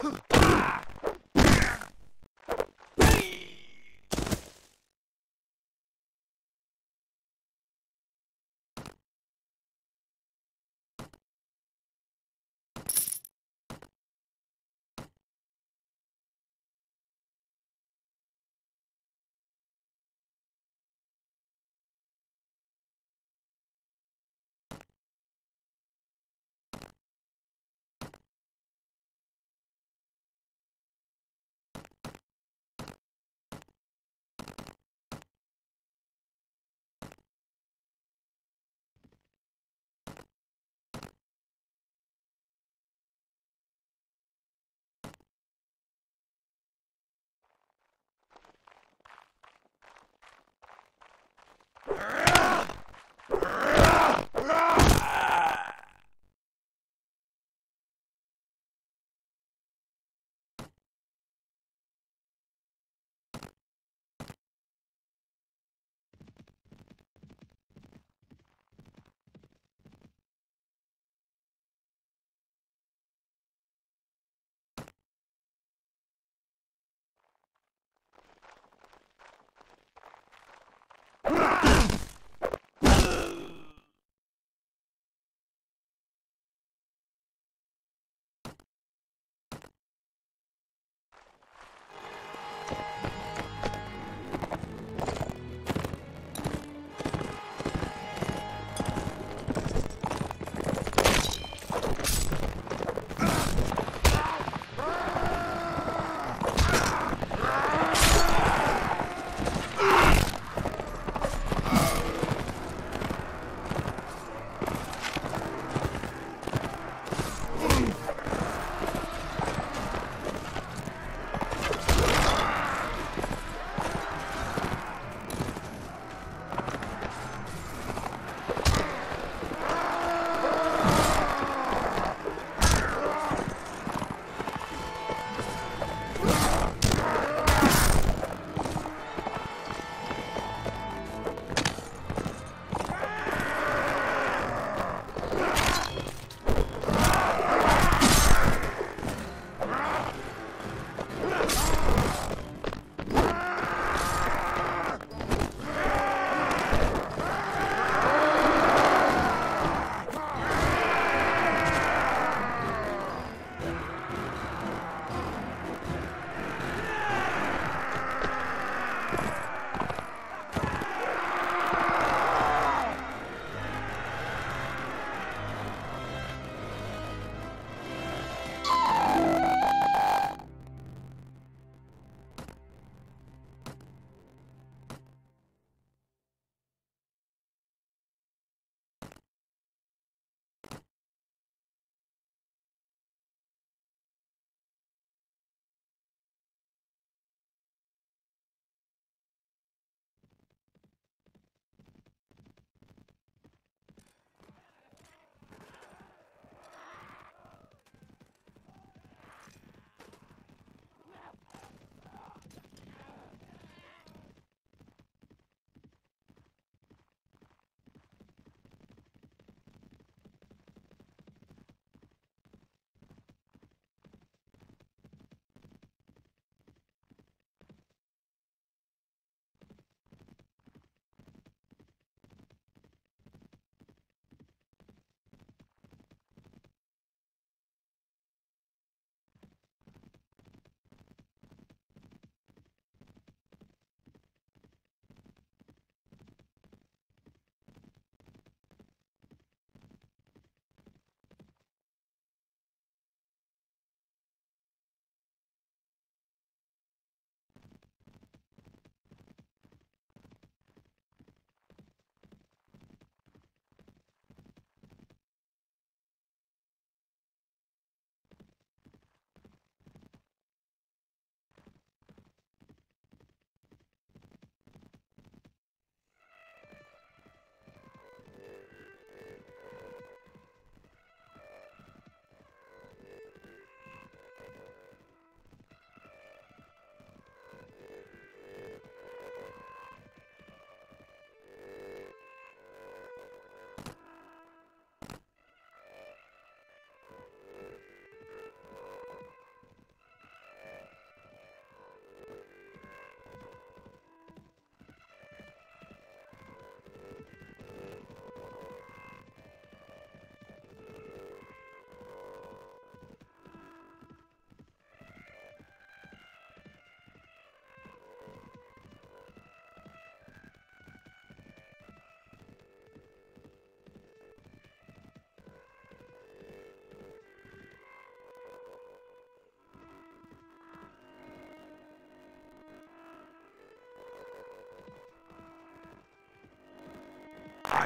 Huh.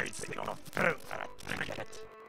Why